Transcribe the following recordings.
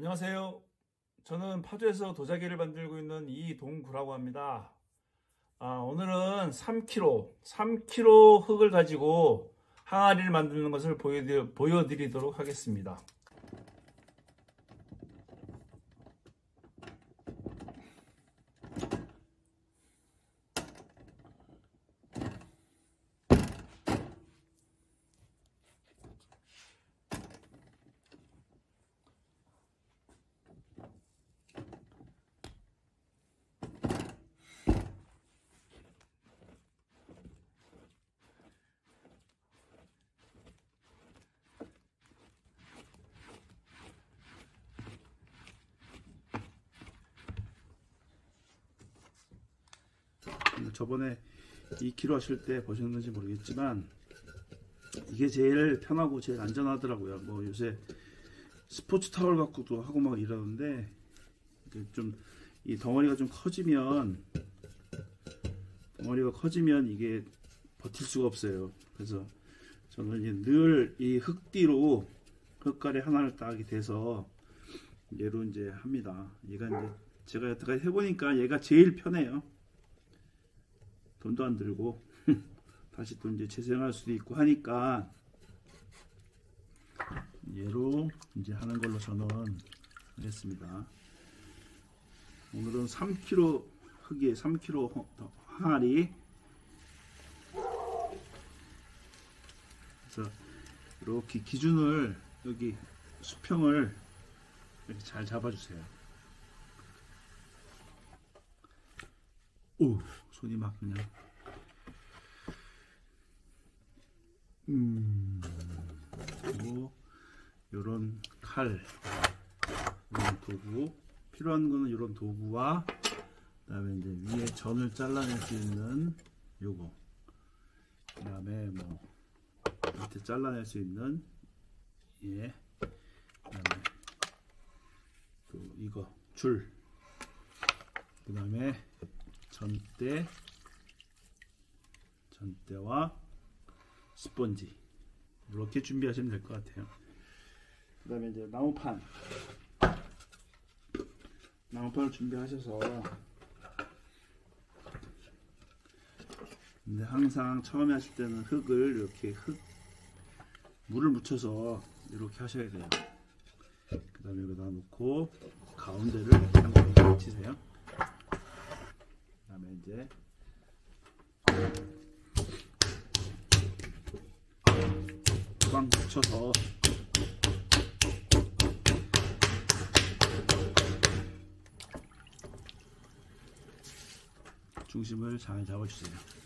안녕하세요. 저는 파주에서 도자기를 만들고 있는 이동구라고 합니다. 아, 오늘은 3kg, 3kg 흙을 가지고 항아리를 만드는 것을 보여드리, 보여드리도록 하겠습니다. 저번에 2kg 하실 때 보셨는지 모르겠지만 이게 제일 편하고 제일 안전하더라고요. 뭐 요새 스포츠 타월 갖고도 하고 막 이러는데 좀 이 덩어리가 좀 커지면 덩어리가 커지면 이게 버틸 수가 없어요. 그래서 저는 늘이 흙뒤로 흙가래 하나를 따게 돼서 얘로 이제 합니다. 얘가 이제 제가 여태까지 해보니까 얘가 제일 편해요. 돈도 안 들고 다시 또 이제 재생할 수도 있고 하니까 얘로 이제 하는 걸로 저는 하겠습니다. 오늘은 3kg 흙에 3kg 항아리 그래서 이렇게 기준을 여기 수평을 이렇게 잘 잡아주세요. 오 손이 막 그냥. 음 그리고 요런 칼 이런 도구. 필요한 거는 이런 도구와 그 다음에 이제 위에 전을 잘라낼 수 있는 요거. 그 다음에 뭐 밑에 잘라낼 수 있는 예. 그다음에 또 이거 줄. 그 다음에 전대 전대와 스펀지 이렇게 준비하시면 될 것 같아요. 그 다음에 이제 나무판 나무판을 준비하셔서 근데 항상 처음에 하실 때는 흙을 이렇게 흙 물을 묻혀서 이렇게 하셔야 돼요. 그 다음에 여기다 놓고 가운데를 한번 붙이세요. 그 다음에 이제 꽉 붙여서 중심을 잘 잡아주세요.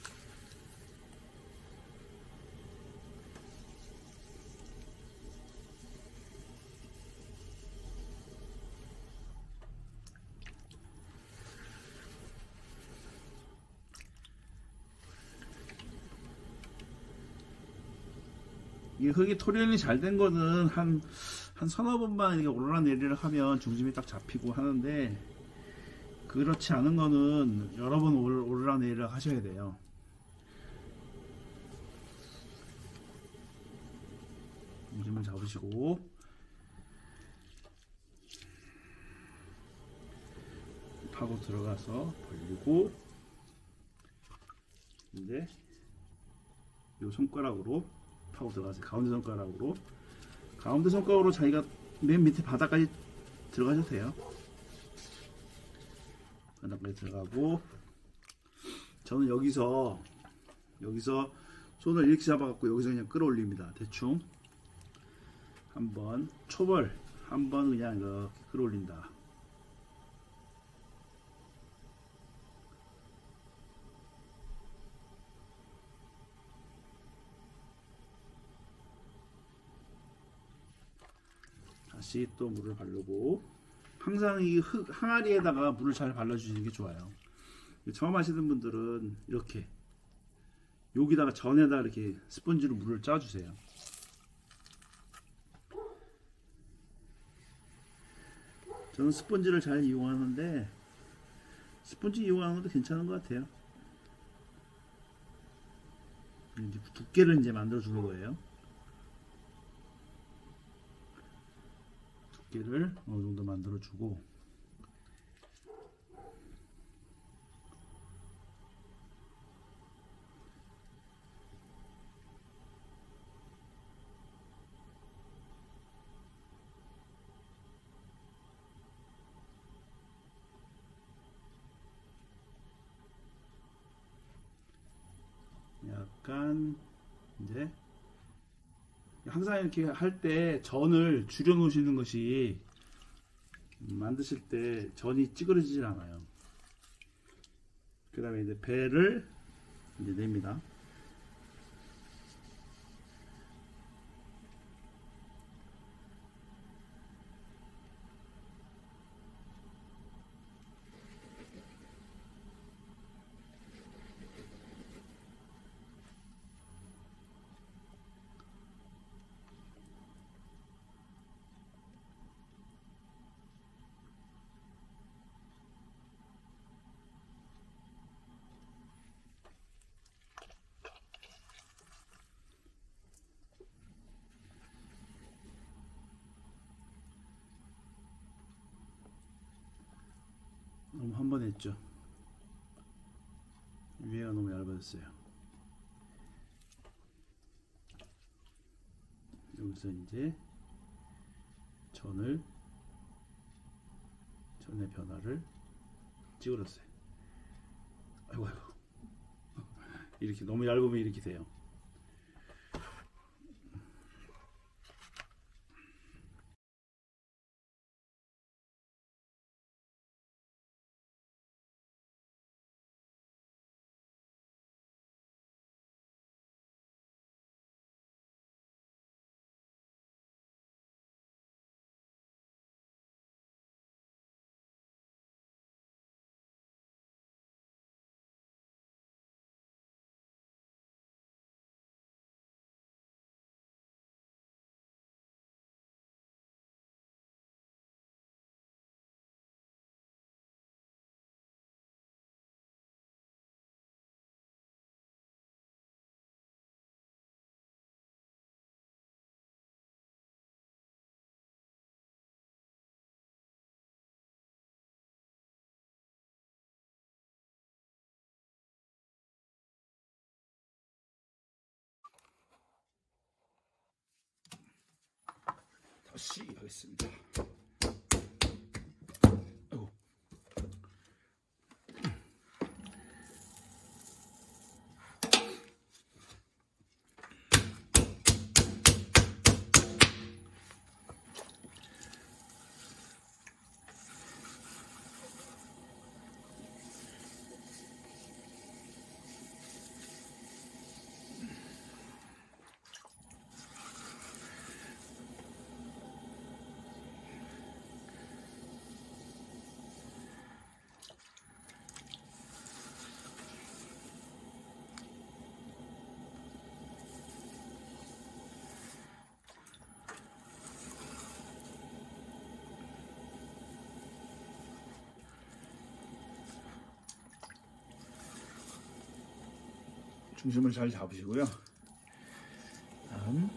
이 흙이 토련이 잘 된 거는 한, 한 서너 번만 이렇게 오르락내리락 하면 중심이 딱 잡히고 하는데, 그렇지 않은 거는 여러 번 오르락내리락 하셔야 돼요. 중심을 잡으시고, 파고 들어가서 벌리고, 이제, 요 손가락으로 파고 들어가세요. 가운데 손가락으로. 가운데 손가락으로 자기가 맨 밑에 바닥까지 들어가셔도 돼요. 바닥까지 들어가고 저는 여기서 여기서 손을 이렇게 잡아갖고 여기서 그냥 끌어올립니다. 대충 한번 초벌 한번 그냥 이렇게 끌어올린다. 다시 또 물을 바르고 항상 이 흙, 항아리에다가 물을 잘 발라주시는 게 좋아요. 처음 하시는 분들은 이렇게 여기다가 전에다 이렇게 스펀지로 물을 짜주세요. 저는 스펀지를 잘 이용하는데 스펀지 이용하는 것도 괜찮은 것 같아요. 이제 두께를 이제 만들어 주는 거예요. 두께를 어느 정도 만들어 주고 약간 이제 항상 이렇게 할 때 전을 줄여 놓으시는 것이 만드실 때 전이 찌그러지질 않아요. 그 다음에 이제 배를 이제 냅니다. 너무 한번 했죠. 위에가 너무 얇아졌어요. 여기서 이제 전을 전의 변화를 찌그렸어요. 아이고 아이고 이렇게 너무 얇으면 이렇게 돼요. 다시 하겠습니다. 중심을 잘 잡으시고요. 다음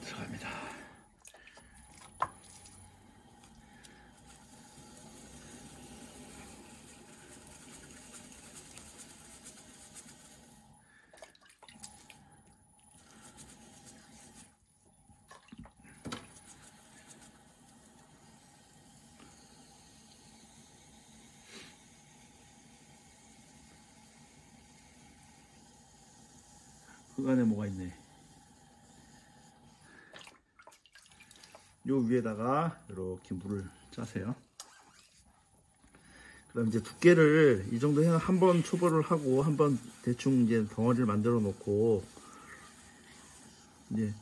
들어갑니다. 그 안에 뭐가 있네. 요 위에다가 이렇게 물을 짜세요. 그럼 이제 두께를 이 정도 해서 한 번 초벌을 하고 한 번 대충 이제 덩어리를 만들어 놓고 이제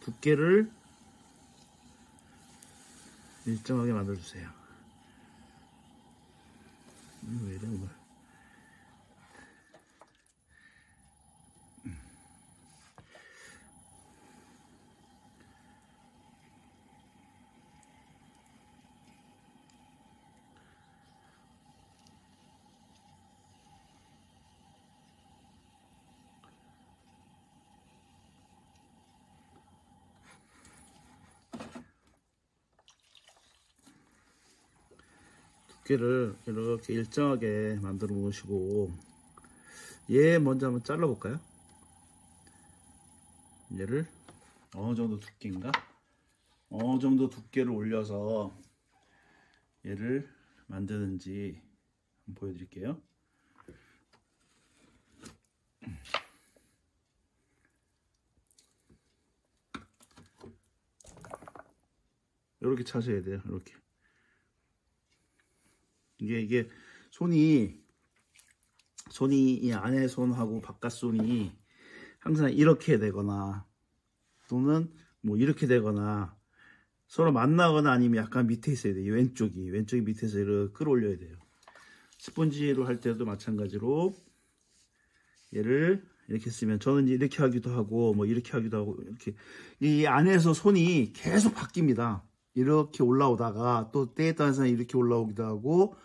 두께를 일정하게 만들어 주세요. 이거 왜 이래 오늘? 두께를 이렇게 일정하게 만들어 놓으시고 얘 먼저 한번 잘라 볼까요? 얘를 어느 정도 두께인가? 어느 정도 두께를 올려서 얘를 만드는지 한번 보여드릴게요. 이렇게 차셔야 돼요. 이렇게. 이게 이게 손이 손이 이 안에 손하고 바깥 손이 항상 이렇게 되거나 또는 뭐 이렇게 되거나 서로 만나거나 아니면 약간 밑에 있어야 돼요. 이 왼쪽이 왼쪽이 밑에서 이렇게 끌어올려야 돼요. 스펀지로 할 때도 마찬가지로 얘를 이렇게 쓰면 저는 이렇게 하기도 하고 뭐 이렇게 하기도 하고 이렇게 이 안에서 손이 계속 바뀝니다. 이렇게 올라오다가 또 때에 따라서 이렇게 올라오기도 하고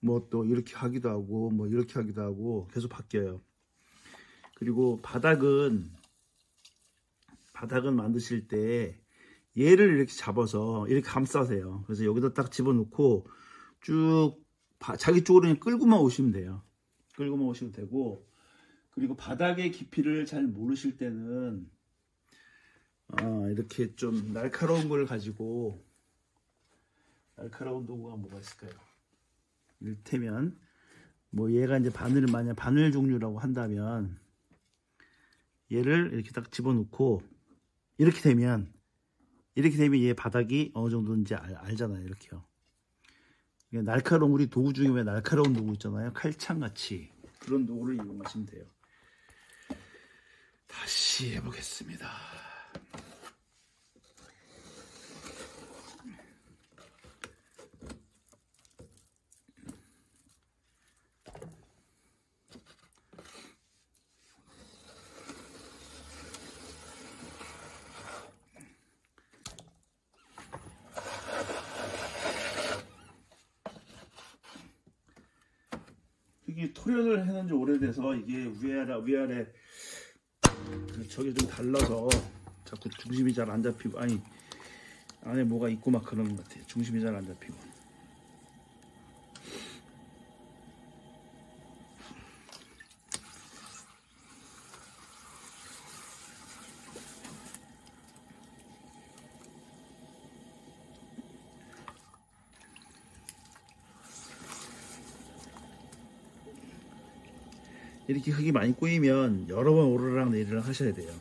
뭐 또 이렇게 하기도 하고 뭐 이렇게 하기도 하고 계속 바뀌어요. 그리고 바닥은 바닥은 만드실 때 얘를 이렇게 잡아서 이렇게 감싸세요. 그래서 여기다 딱 집어넣고 쭉 바- 자기 쪽으로 끌고만 오시면 돼요. 끌고만 오시면 되고 그리고 바닥의 깊이를 잘 모르실 때는 어, 이렇게 좀 날카로운 걸 가지고 날카로운 도구가 뭐가 있을까요? 이를테면 뭐 얘가 이제 바늘 만약 바늘 종류라고 한다면 얘를 이렇게 딱 집어넣고 이렇게 되면 이렇게 되면 얘 바닥이 어느 정도인지 알, 알잖아요 이렇게요. 날카로운 우리 도구 중에 왜 날카로운 도구 있잖아요. 칼창 같이 그런 도구를 이용하시면 돼요. 다시 해보겠습니다 이게 토련을 해놓은 지 오래 돼서 이게 위아래 위아래 그 저게 좀 달라서 자꾸 중심이 잘 안 잡히고 아니 안에 뭐가 있고 막 그러는 것 같아요. 중심이 잘 안 잡히고 이렇게 흙이 많이 꼬이면 여러 번 오르락 내리락 하셔야 돼요.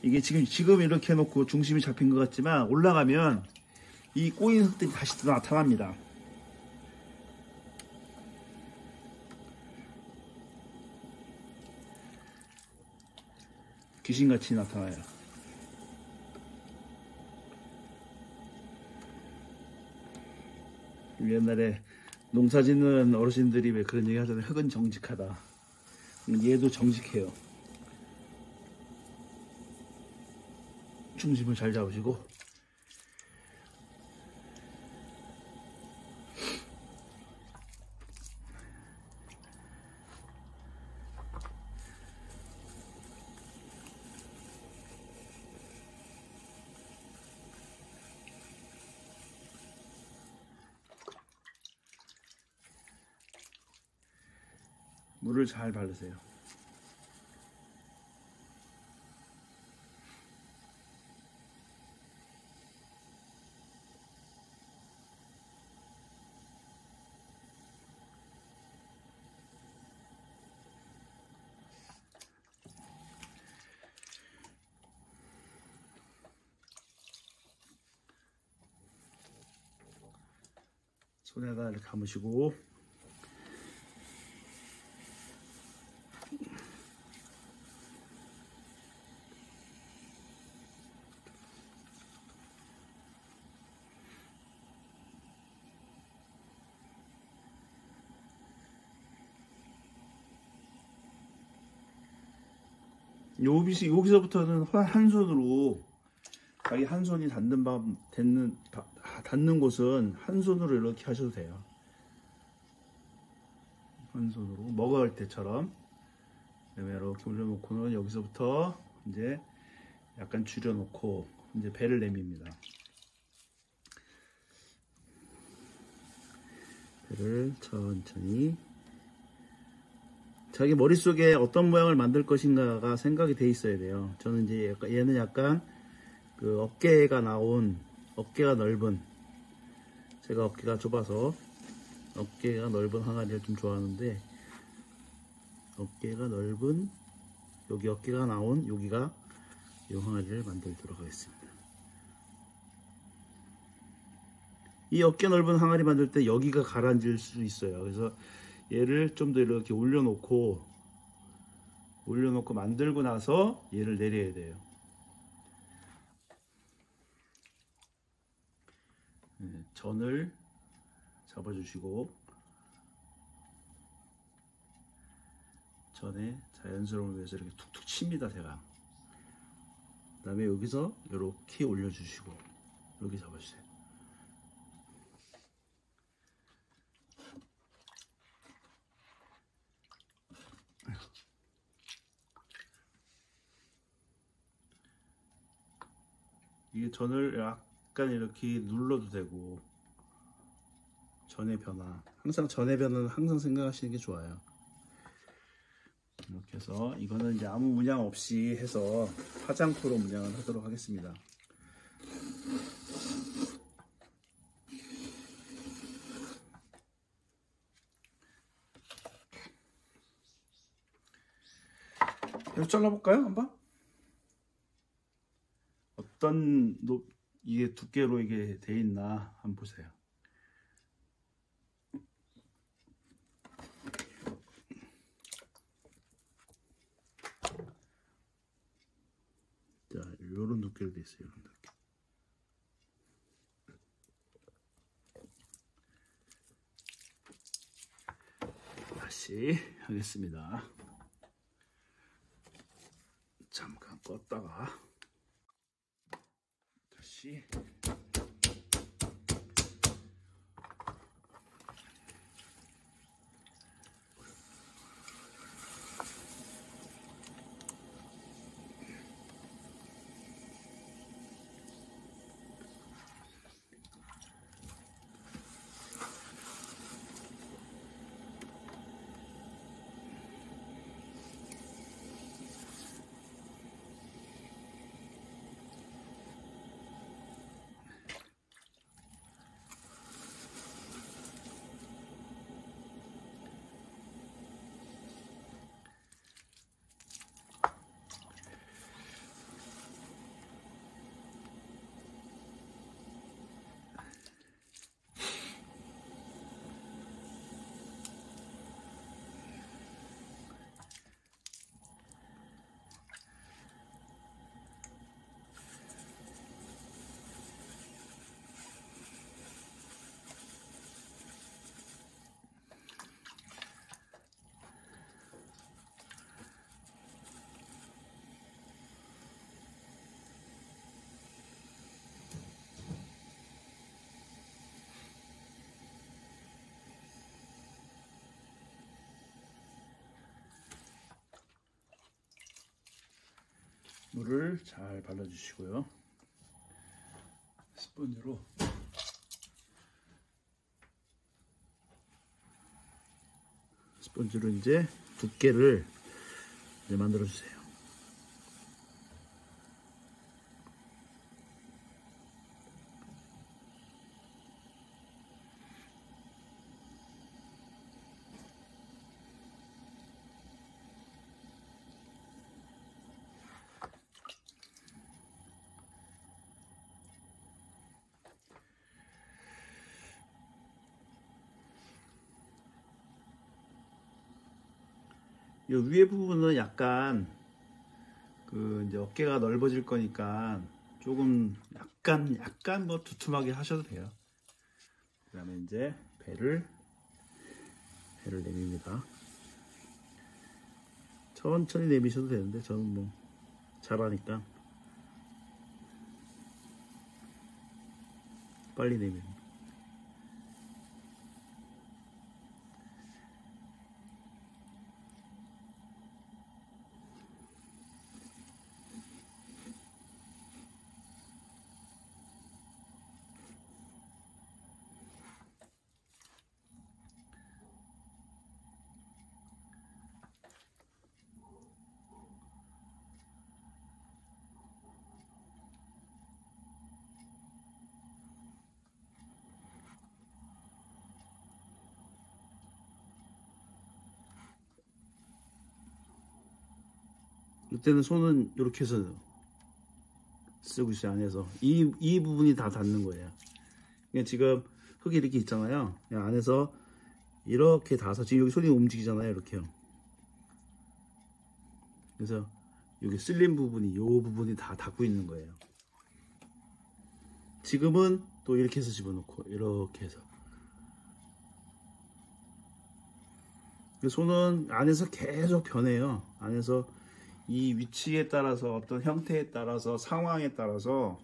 이게 지금 지금 이렇게 해놓고 중심이 잡힌 것 같지만 올라가면 이 꼬인 흙들이 다시 또 나타납니다. 귀신같이 나타나요. 옛날에 농사 짓는 어르신들이 왜 그런 얘기 하잖아요. 흙은 정직하다. 얘도 정직해요. 중심을 잘 잡으시고 물을 잘 바르세요. 손에다 이렇게 감으시고 여기서 여기서부터는 한- 한 손으로 자기 한 손이 닿는 방 닿는 바- 닿는 곳은 한 손으로 이렇게 하셔도 돼요. 한 손으로 먹을 때처럼 그다음에 이렇게 올려놓고는 여기서부터 이제 약간 줄여놓고 이제 배를 내밉니다. 배를 천천히 자기 머릿속에 어떤 모양을 만들 것인가가 생각이 돼 있어야 돼요. 저는 이제 약간- 얘는 약간 그 어깨가 나온 어깨가 넓은 제가 어깨가 좁아서 어깨가 넓은 항아리를 좀 좋아하는데 어깨가 넓은 여기 어깨가 나온 여기가 이 항아리를 만들도록 하겠습니다. 이 어깨 넓은 항아리 만들 때 여기가 가라앉을 수 있어요. 그래서 얘를 좀 더 이렇게 올려놓고 올려놓고 만들고 나서 얘를 내려야 돼요. 네, 전을 잡아주시고 전에 자연스러움을 위해서 이렇게 툭툭 칩니다 제가 그 다음에 여기서 이렇게 올려주시고 여기 잡아주세요 이게 전을 약간 이렇게 눌러도 되고 전의 변화. 항상 전의 변화는 항상 생각하시는 게 좋아요. 이렇게 해서 이거는 이제 아무 문양 없이 해서 화장토로 문양을 하도록 하겠습니다. 잘라볼까요? 한번? 어떤 높 이게 두께로 이게 돼 있나 한번 보세요. 자, 요런 두께로 돼 있어요. 요런 두께. 다시 하겠습니다. 잠깐 껐다가 다 물을 잘 발라주시고요. 스푼으로 스펀지로 이제 두께를 이제 만들어 주세요. 이 위에 부분은 약간 그 이제 어깨가 넓어질 거니까 조금 약간 약간 뭐 두툼하게 하셔도 돼요. 그다음에 이제 배를 배를 내밉니다. 천천히 내미셔도 되는데 저는 뭐 잘하니까 빨리 내밉니다. 이때는 손은 이렇게 해서 쓰고 있어요 안에서. 이, 이 부분이 다 닿는 거예요. 그러니까 지금 흙이 이렇게 있잖아요. 이 안에서 이렇게 닿아서 지금 여기 손이 움직이잖아요 이렇게요 그래서 여기 쓸린 부분이 이 부분이 다 닿고 있는 거예요. 지금은 또 이렇게 해서 집어넣고 이렇게 해서. 손은 안에서 계속 변해요. 안에서 이 위치에 따라서 어떤 형태에 따라서 상황에 따라서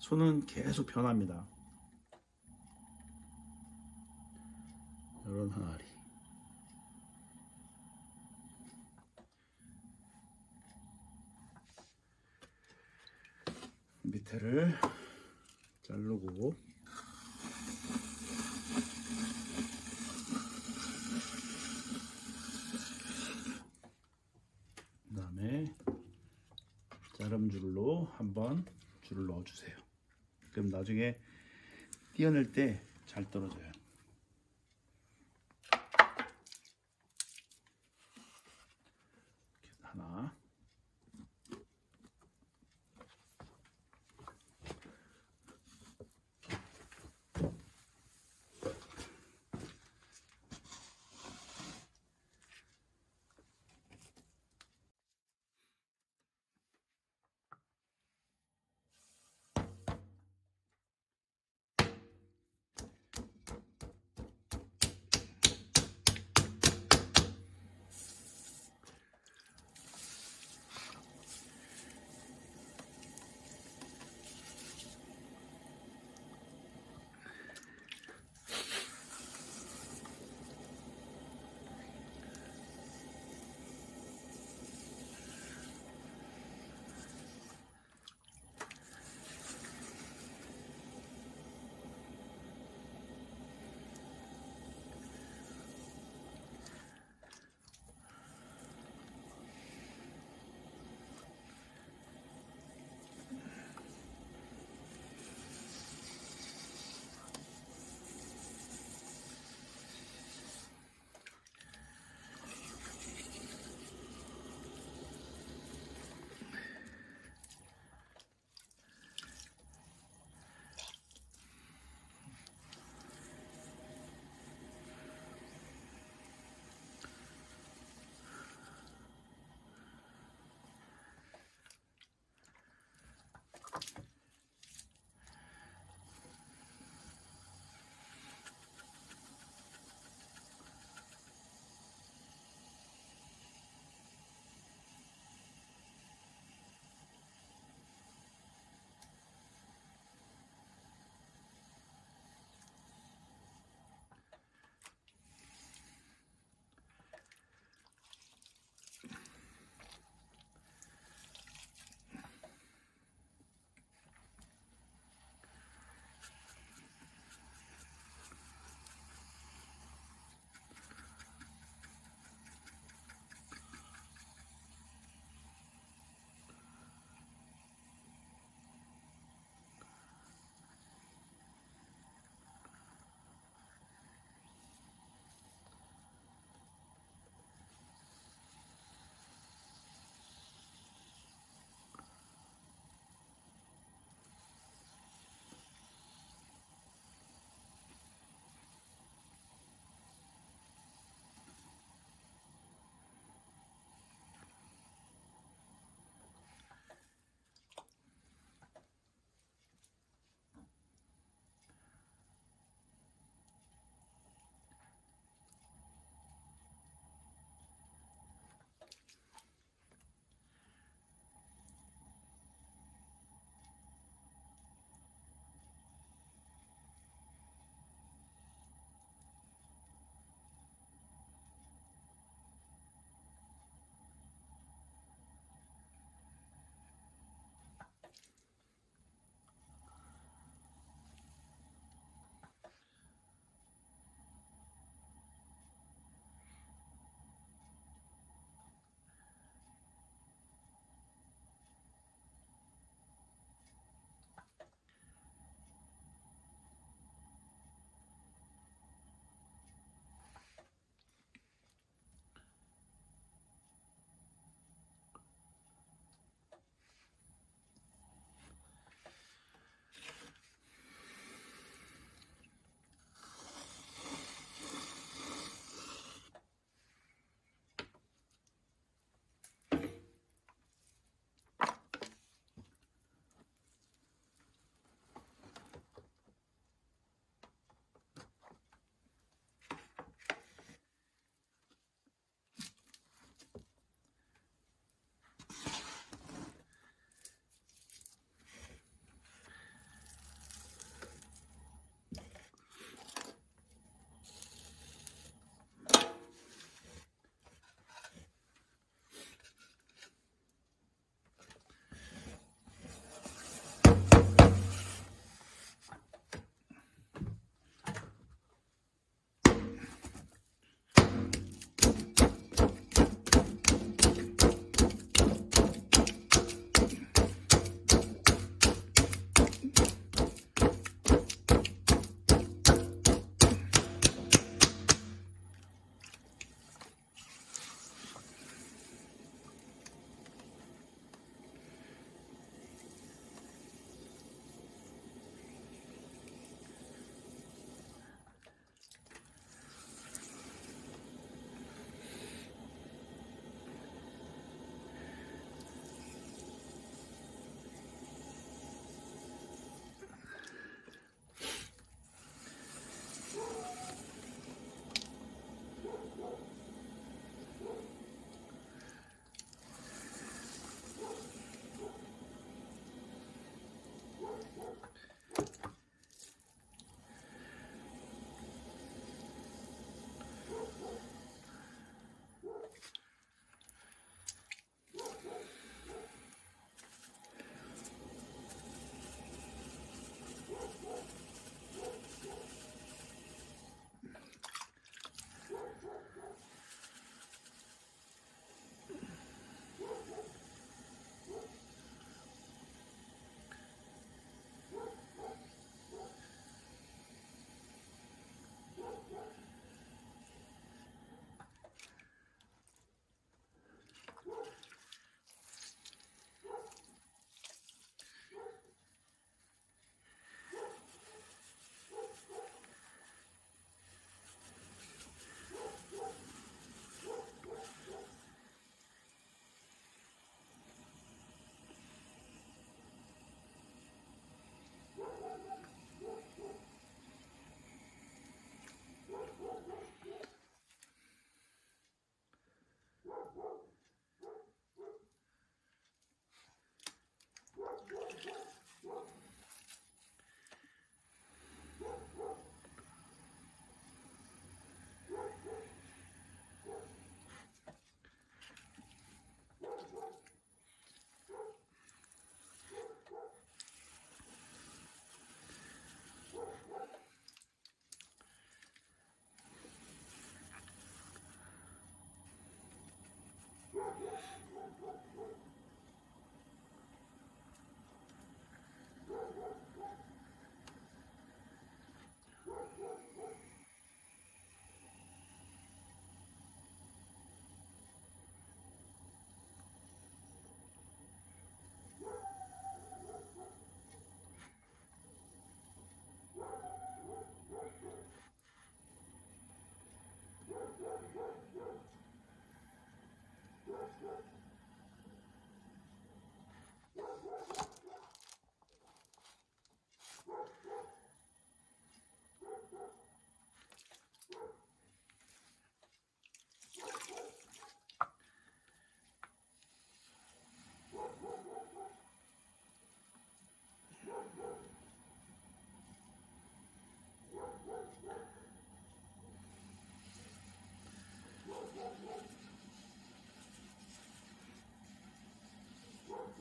손은 계속 변합니다. 이런 항아리. 밑에를 자르고 그 다음에 자름줄로 한번 줄을 넣어주세요. 그럼 나중에 띄어낼 때 잘 떨어져요.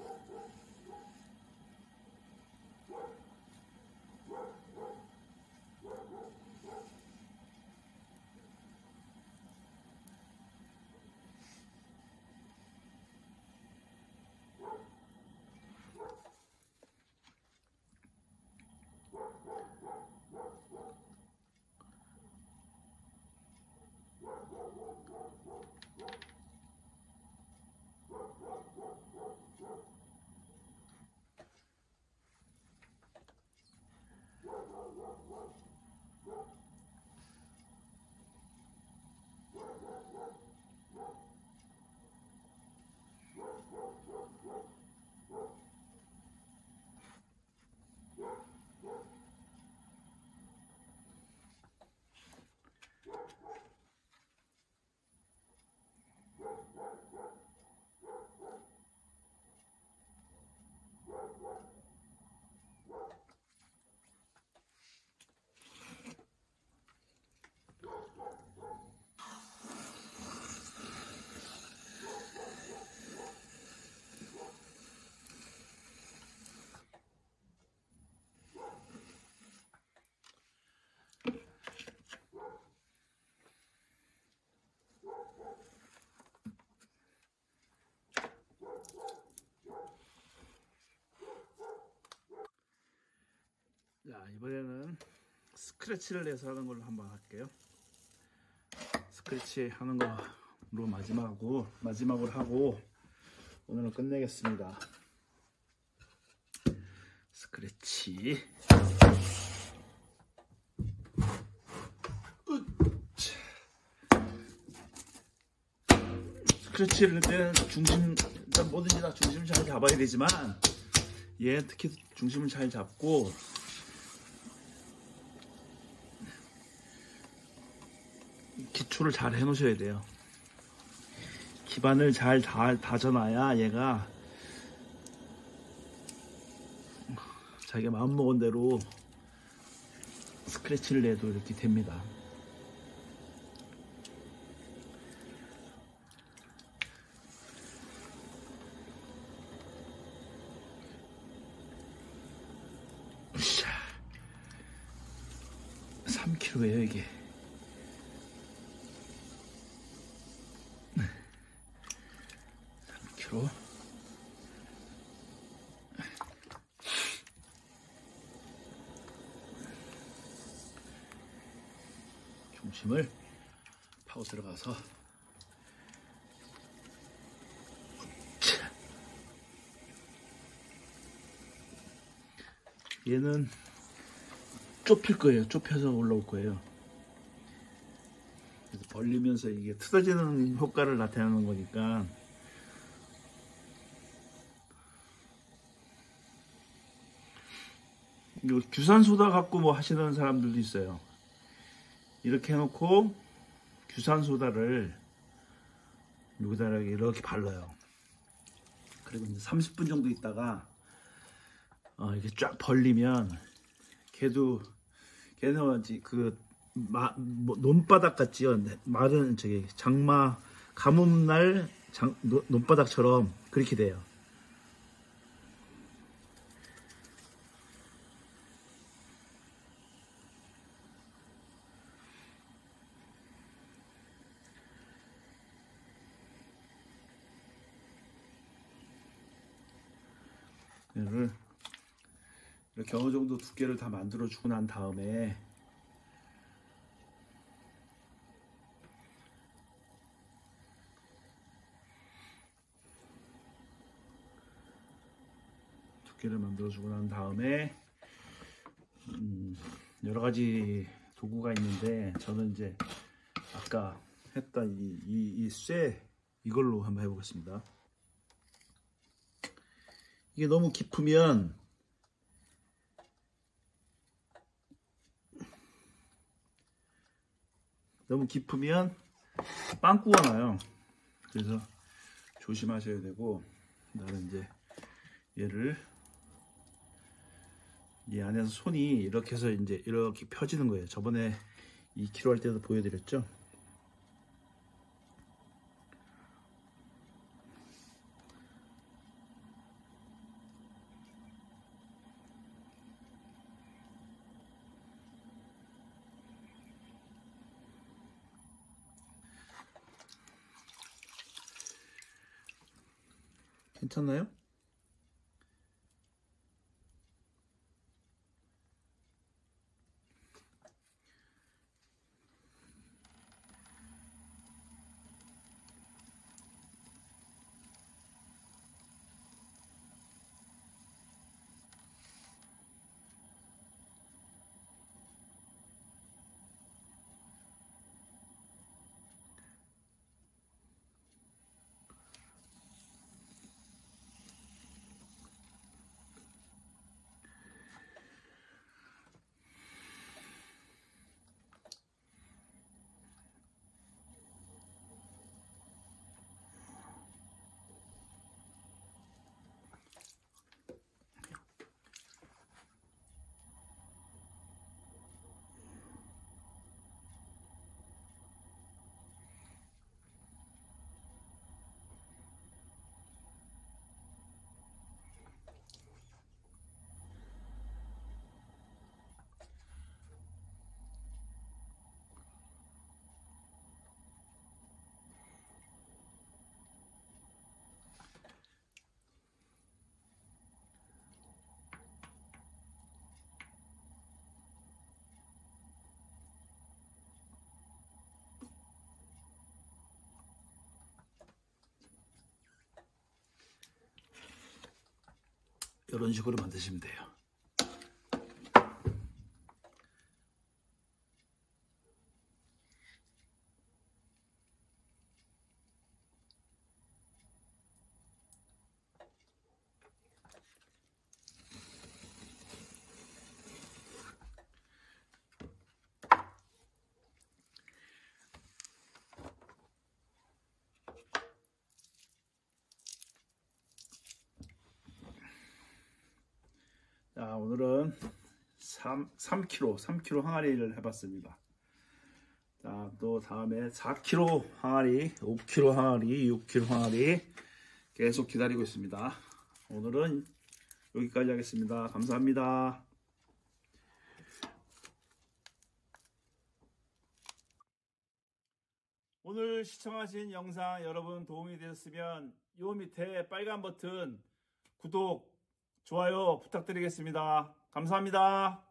Thank you. 이번에는 스크래치를 내서 하는 걸로 한번 할게요. 스크래치 하는 거로 마지막으로 마지막으로 하고 오늘은 끝내겠습니다. 스크래치. 스크래치를 할 때는 중심 일단 뭐든지 다 중심을 잘 잡아야 되지만 얘 특히 중심을 잘 잡고 기초를 잘 해놓으셔야 돼요. 기반을 잘 다, 다져놔야 얘가 자기가 마음먹은 대로 스크래치를 내도 이렇게 됩니다. 으쌰. 3kg예요 이게. 3kg. 중심을 파고 들어가서 얘는 좁힐 거예요. 좁혀서 올라올 거예요. 벌리면서 이게 틀어지는 효과를 나타내는 거니까 이거 규산소다 갖고 뭐 하시는 사람들도 있어요. 이렇게 해놓고 규산소다를 여기다가 이렇게 발라요. 그리고 이제 30분 정도 있다가 어, 이렇게 쫙 벌리면 걔도 걔는 그 마, 뭐, 논바닥 같지요. 네, 마른 저기 장마 가뭄 날 장, 노- 논바닥처럼 그렇게 돼요. 얘를 어느 정도 두께를 다 만들어 주고 난 다음에 두께를 만들어 주고 난 다음에 음, 여러 가지 도구가 있는데 저는 이제 아까 했던 이이쇠 이걸로 한번 해보겠습니다. 이게 너무 깊으면 너무 깊으면 빵꾸가 나요. 그래서 조심하셔야 되고 나는 이제 얘를 이 안에서 손이 이렇게 해서 이제 이렇게 펴지는 거예요. 저번에 2kg 할 때도 보여드렸죠. 괜찮나요? 이런 식으로 만드시면 돼요. 자, 오늘은 3, 3kg, 3kg 항아리를 해봤습니다. 자, 또 다음에 4kg 항아리, 5kg 항아리, 6kg 항아리 계속 기다리고 있습니다. 오늘은 여기까지 하겠습니다. 감사합니다. 오늘 시청하신 영상 여러분 도움이 되셨으면 요 밑에 빨간 버튼 구독, 좋아요 부탁드리겠습니다. 감사합니다.